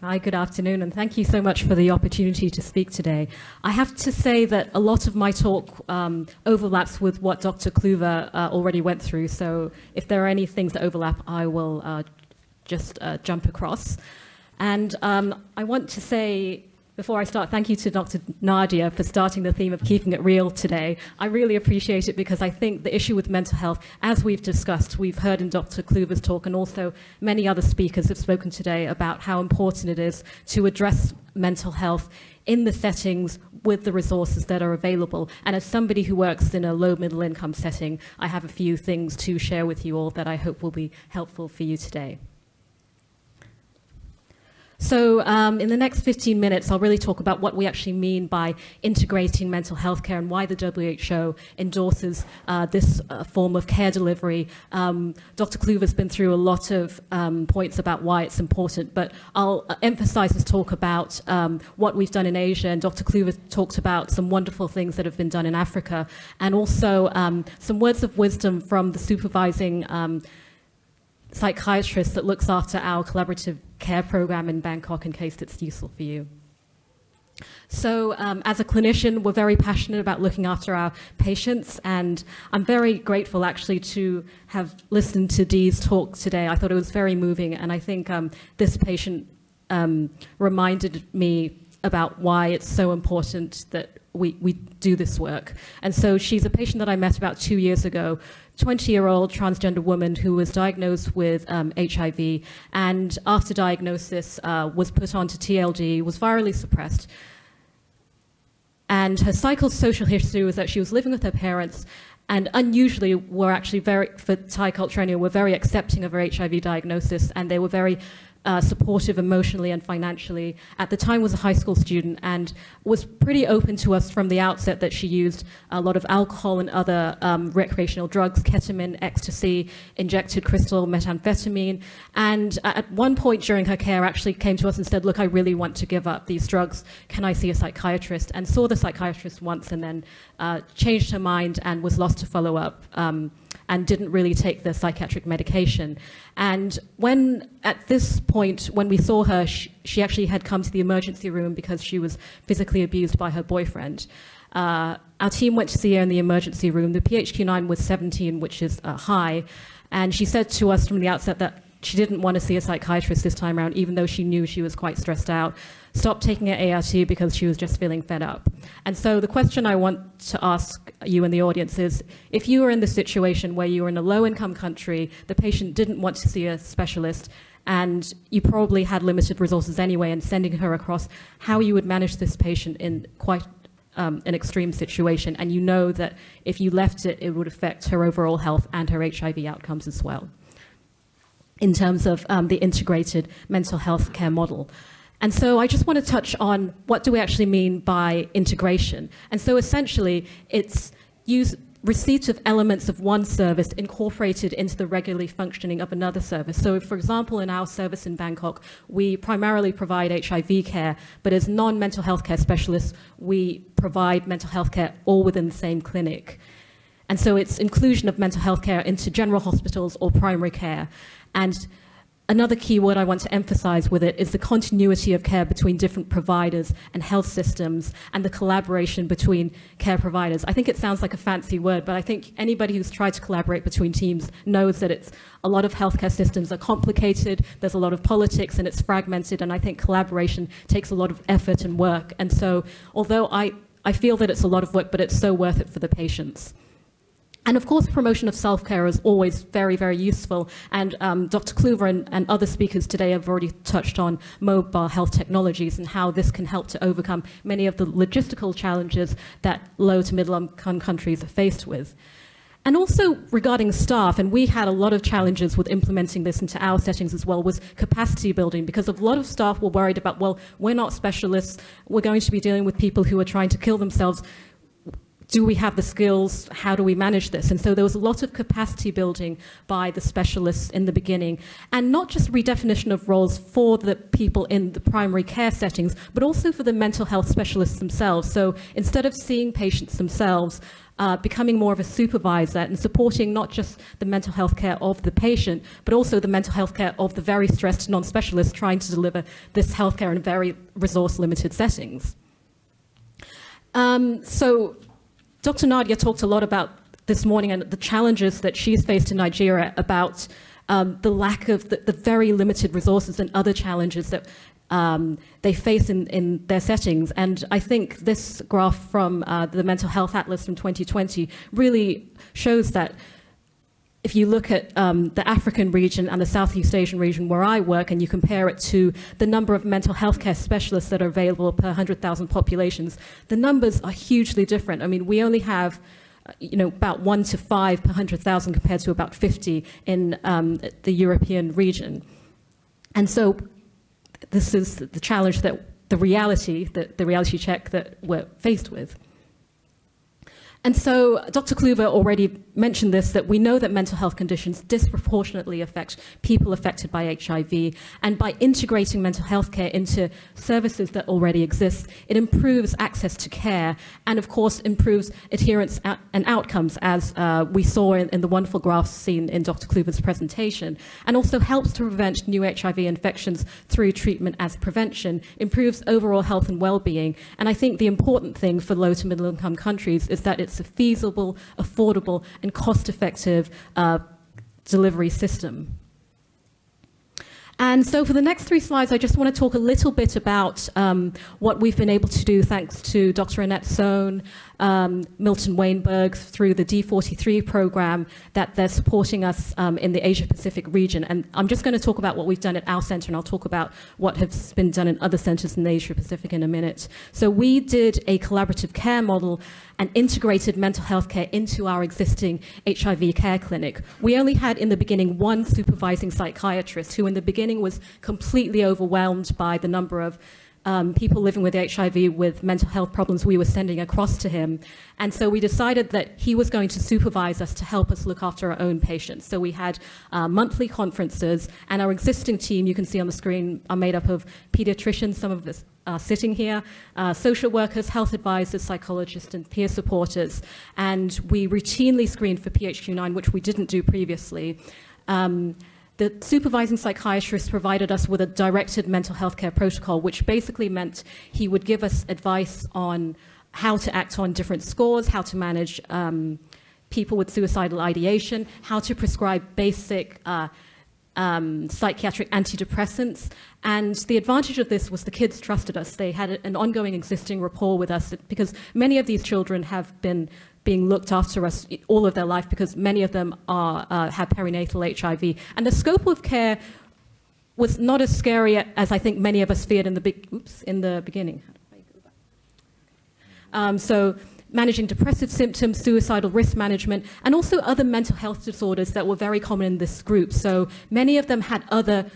Hi, good afternoon, and thank you so much for the opportunity to speak today. I have to say that a lot of my talk um, overlaps with what Dr. Cluver uh, already went through, so if there are any things that overlap, I will uh, just uh, jump across. And um, I want to say before I start, thank you to Dr. Nadia for starting the theme of keeping it real today. I really appreciate it because I think the issue with mental health, as we've discussed, we've heard in Dr. Cluver's talk, and also many other speakers have spoken today about how important it is to address mental health in the settings with the resources that are available. And as somebody who works in a low middle income setting, I have a few things to share with you all that I hope will be helpful for you today. So um, in the next 15 minutes, I'll really talk about what we actually mean by integrating mental health care and why the WHO endorses uh, this uh, form of care delivery. Um, Dr. Cluver's been through a lot of um, points about why it's important, but I'll uh, emphasize this talk about um, what we've done in Asia, and Dr. Cluver talked about some wonderful things that have been done in Africa, and also um, some words of wisdom from the supervising um, psychiatrist that looks after our collaborative care program in Bangkok in case it's useful for you. So, um, as a clinician, we're very passionate about looking after our patients, and I'm very grateful actually to have listened to Dee's talk today. I thought it was very moving, and I think um, this patient um, reminded me about why it's so important that we, we do this work. And so she's a patient that I met about two years ago 20 year old transgender woman who was diagnosed with um, HIV and after diagnosis uh, was put onto TLD, was virally suppressed. And her psychosocial history was that she was living with her parents and unusually were actually very, for Thai culture anyway, were very accepting of her HIV diagnosis and they were very uh, supportive emotionally and financially. At the time was a high school student and was pretty open to us from the outset that she used a lot of alcohol and other um, recreational drugs, ketamine, ecstasy, injected crystal methamphetamine. And at one point during her care actually came to us and said, look, I really want to give up these drugs. Can I see a psychiatrist? And saw the psychiatrist once and then uh, changed her mind and was lost to follow up. Um, and didn't really take the psychiatric medication. And when, at this point, when we saw her, she, she actually had come to the emergency room because she was physically abused by her boyfriend. Uh, our team went to see her in the emergency room. The PHQ-9 was 17, which is uh, high. And she said to us from the outset that she didn't want to see a psychiatrist this time around, even though she knew she was quite stressed out. Stopped taking her ART because she was just feeling fed up. And so the question I want to ask you in the audience is, if you were in the situation where you were in a low-income country, the patient didn't want to see a specialist, and you probably had limited resources anyway, and sending her across, how you would manage this patient in quite um, an extreme situation, and you know that if you left it, it would affect her overall health and her HIV outcomes as well in terms of um, the integrated mental health care model. And so I just want to touch on what do we actually mean by integration. And so essentially, it's use receipt of elements of one service incorporated into the regularly functioning of another service. So, for example, in our service in Bangkok, we primarily provide HIV care, but as non mental health care specialists, we provide mental health care all within the same clinic. And so it's inclusion of mental health care into general hospitals or primary care. And another key word I want to emphasize with it is the continuity of care between different providers and health systems and the collaboration between care providers. I think it sounds like a fancy word, but I think anybody who's tried to collaborate between teams knows that it's a lot of healthcare systems are complicated, there's a lot of politics and it's fragmented, and I think collaboration takes a lot of effort and work. And so although I, I feel that it's a lot of work, but it's so worth it for the patients. And of course, promotion of self-care is always very, very useful. And um, Dr. Cluver and, and, other speakers today have already touched on mobile health technologies and how this can help to overcome many of the logistical challenges that low to middle income countries are faced with. And also regarding staff, and we had a lot of challenges with implementing this into our settings as well, was capacity building because a lot of staff were worried about, well, we're not specialists, we're going to be dealing with people who are trying to kill themselves do we have the skills? How do we manage this? And so there was a lot of capacity building by the specialists in the beginning, and not just redefinition of roles for the people in the primary care settings, but also for the mental health specialists themselves. So instead of seeing patients themselves, uh, becoming more of a supervisor and supporting not just the mental health care of the patient, but also the mental health care of the very stressed non-specialist trying to deliver this healthcare in very resource-limited settings. Um, so Dr. Nadia talked a lot about this morning and the challenges that she's faced in Nigeria about um, the lack of the, the, very limited resources and other challenges that um, they face in, in their settings. And I think this graph from uh, the Mental Health Atlas from 2020 really shows that if you look at um, the African region and the Southeast Asian region where I work and you compare it to the number of mental health care specialists that are available per 100,000 populations, the numbers are hugely different. I mean, we only have you know, about one to five per 100,000 compared to about 50 in um, the European region. And so this is the challenge that the reality, the reality check that we're faced with. And so Dr. Cluver already mentioned this, that we know that mental health conditions disproportionately affect people affected by HIV. And by integrating mental health care into services that already exist, it improves access to care and, of course, improves adherence and outcomes, as uh, we saw in, in, the wonderful graphs seen in Dr. Cluver's presentation, and also helps to prevent new HIV infections through treatment as prevention, improves overall health and well-being. And I think the important thing for low to middle income countries is that it's a feasible, affordable, and cost-effective uh, delivery system. And so for the next three slides, I just want to talk a little bit about um, what we've been able to do thanks to Dr. Annette Sohn, um, Milton Wainberg through the D43 program that they're supporting us um, in the Asia Pacific region. And I'm just going to talk about what we've done at our center, and I'll talk about what has been done in other centers in the Asia Pacific in a minute. So we did a collaborative care model and integrated mental health care into our existing HIV care clinic. We only had in the beginning one supervising psychiatrist who in the beginning was completely overwhelmed by the number of um, people living with HIV with mental health problems we were sending across to him. And so we decided that he was going to supervise us to help us look after our own patients. So we had uh, monthly conferences, and our existing team, you can see on the screen, are made up of pediatricians, some of us are sitting here, uh, social workers, health advisors, psychologists, and peer supporters. And we routinely screened for PHQ-9, which we didn't do previously. Um, the supervising psychiatrist provided us with a directed mental health care protocol, which basically meant he would give us advice on how to act on different scores, how to manage um, people with suicidal ideation, how to prescribe basic uh, um, psychiatric antidepressants. And the advantage of this was the kids trusted us. They had an ongoing existing rapport with us because many of these children have been being looked after us all of their life because many of them are, uh, have perinatal HIV. And the scope of care was not as scary as I think many of us feared in the, be oops, in the beginning. Um, so managing depressive symptoms, suicidal risk management, and also other mental health disorders that were very common in this group. So many of them had other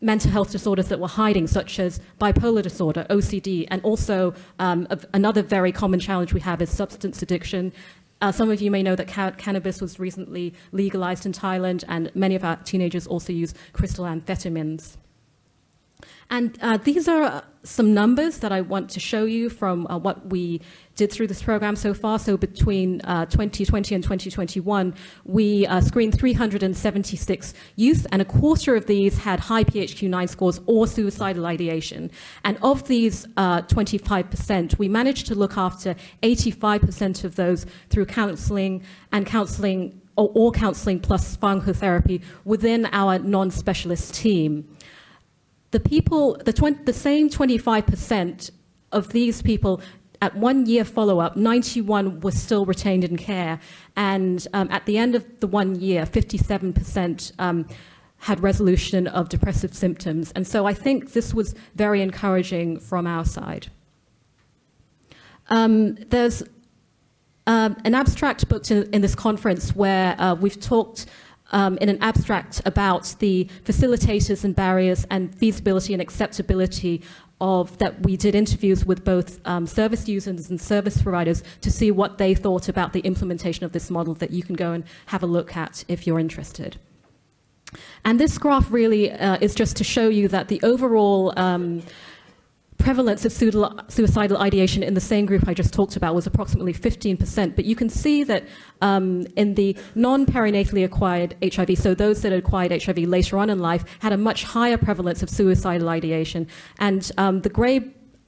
mental health disorders that were hiding, such as bipolar disorder, OCD, and also um, another very common challenge we have is substance addiction. Uh, some of you may know that ca cannabis was recently legalized in Thailand, and many of our teenagers also use crystal amphetamines. And uh, these are some numbers that I want to show you from uh, what we did through this program so far. So between uh, 2020 and 2021, we uh, screened 376 youth, and a quarter of these had high PHQ-9 scores or suicidal ideation. And of these 25%, uh, we managed to look after 85% of those through counseling and counseling or, or counseling plus pharmacotherapy within our non-specialist team the people, the, 20, the same 25% of these people at one year follow up, 91 were still retained in care. And um, at the end of the one year, 57% um, had resolution of depressive symptoms. And so I think this was very encouraging from our side. Um, there's um, an abstract booked in, in this conference where uh, we've talked um, in an abstract about the facilitators and barriers and feasibility and acceptability of that we did interviews with both um, service users and service providers to see what they thought about the implementation of this model that you can go and have a look at if you're interested. And this graph really uh, is just to show you that the overall um, prevalence of suicidal ideation in the same group I just talked about was approximately 15%. But you can see that um, in the non-perinatally acquired HIV, so those that acquired HIV later on in life, had a much higher prevalence of suicidal ideation. And um, the gray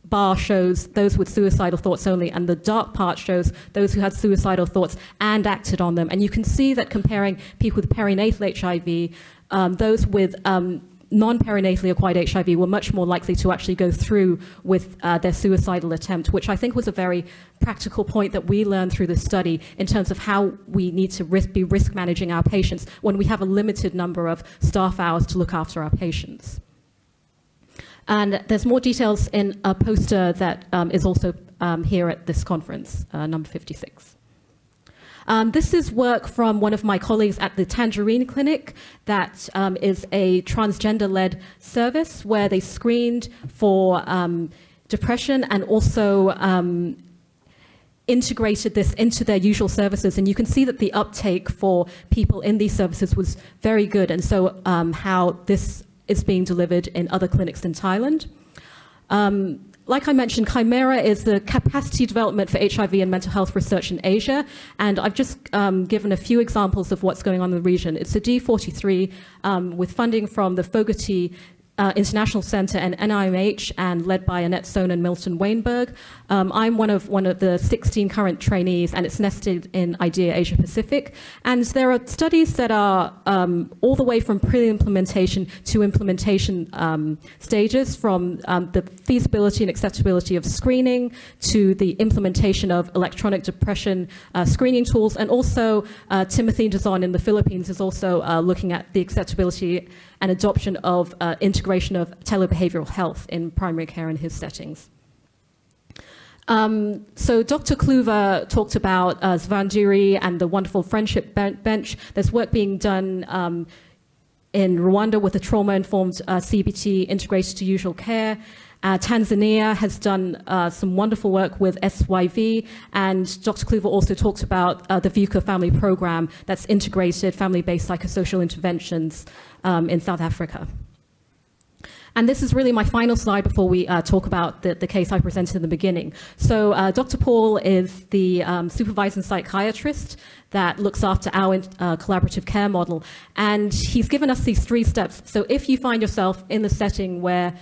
bar shows those with suicidal thoughts only, and the dark part shows those who had suicidal thoughts and acted on them. And you can see that comparing people with perinatal HIV, um, those with um, non-perinatally acquired HIV were much more likely to actually go through with uh, their suicidal attempt, which I think was a very practical point that we learned through the study in terms of how we need to risk, be risk managing our patients when we have a limited number of staff hours to look after our patients. And there's more details in a poster that um, is also um, here at this conference, uh, number 56. Um, this is work from one of my colleagues at the Tangerine Clinic that um, is a transgender-led service where they screened for um, depression and also um, integrated this into their usual services. And you can see that the uptake for people in these services was very good. And so um, how this is being delivered in other clinics in Thailand. Um, like I mentioned, Chimera is the capacity development for HIV and mental health research in Asia, and I've just um, given a few examples of what's going on in the region. It's a D43 um, with funding from the Fogarty uh, International Center and NIMH, and led by Annette Sohn and Milton Wainberg. Um, I'm one of one of the 16 current trainees, and it's nested in IeDEA Asia Pacific. And there are studies that are um, all the way from pre-implementation to implementation um, stages, from um, the feasibility and acceptability of screening to the implementation of electronic depression uh, screening tools, and also uh, Timothy Dazon in the Philippines is also uh, looking at the acceptability and adoption of uh, integration of telebehavioral health in primary care in his settings. Um, so Dr. Cluver talked about uh, Zvandiri and the wonderful friendship bench. There's work being done um, in Rwanda with a trauma-informed uh, CBT integrated to usual care. Uh, Tanzania has done uh, some wonderful work with SYV, and Dr. Cluver also talked about uh, the VUKA family program that's integrated family-based psychosocial interventions um, in South Africa. And this is really my final slide before we uh, talk about the, the, case I presented in the beginning. So uh, Dr. Paul is the um, supervising psychiatrist that looks after our uh, collaborative care model. And he's given us these three steps. So if you find yourself in the setting where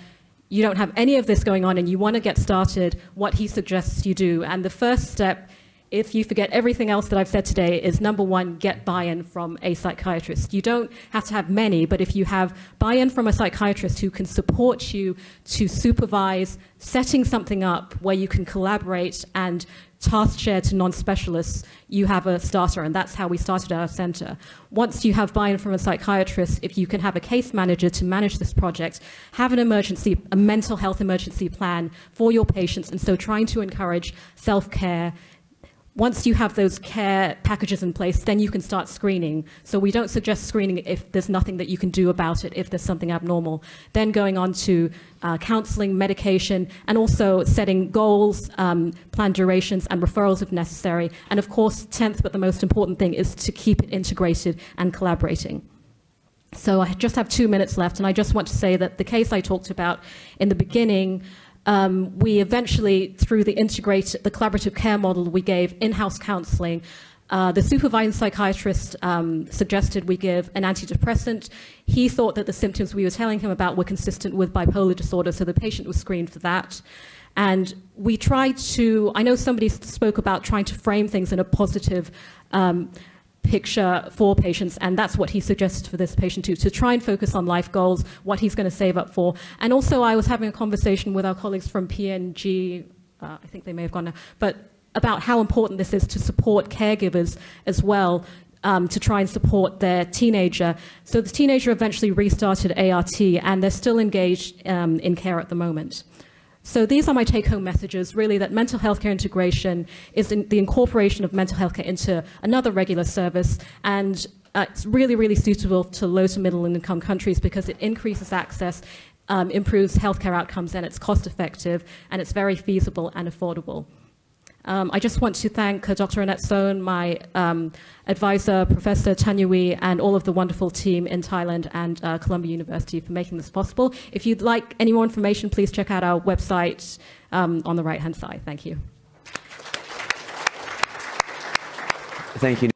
you don't have any of this going on and you want to get started, what he suggests you do. And the first step if you forget everything else that I've said today, is number one, get buy-in from a psychiatrist. You don't have to have many, but if you have buy-in from a psychiatrist who can support you to supervise setting something up where you can collaborate and task share to non-specialists, you have a starter, and that's how we started our center. Once you have buy-in from a psychiatrist, if you can have a case manager to manage this project, have an emergency, a mental health emergency plan for your patients, and so trying to encourage self-care, once you have those care packages in place, then you can start screening. So we don't suggest screening if there's nothing that you can do about it, if there's something abnormal. Then going on to uh, counseling, medication, and also setting goals, um, plan durations, and referrals if necessary. And of course, 10th, but the most important thing is to keep it integrated and collaborating. So I just have two minutes left, and I just want to say that the case I talked about in the beginning um, we eventually, through the integrated, the collaborative care model, we gave in-house counseling. Uh, the supervising psychiatrist um, suggested we give an antidepressant. He thought that the symptoms we were telling him about were consistent with bipolar disorder, so the patient was screened for that. And we tried to, I know somebody spoke about trying to frame things in a positive um, picture for patients, and that's what he suggested for this patient too, to try and focus on life goals, what he's going to save up for. And also, I was having a conversation with our colleagues from PNG, uh, I think they may have gone now, but about how important this is to support caregivers as well. Um, to try and support their teenager. So the teenager eventually restarted ART and they're still engaged um, in care at the moment. So these are my take-home messages, really, that mental health care integration is in the incorporation of mental health care into another regular service, and uh, it's really, really suitable to low to middle income countries because it increases access, um, improves healthcare outcomes and it's cost effective and it's very feasible and affordable. Um, I just want to thank uh, Dr. Annette Sohn, my um, advisor, Professor Thanyawee, and all of the wonderful team in Thailand and uh, Columbia University for making this possible. If you'd like any more information, please check out our website um, on the right hand side. Thank you. Thank you.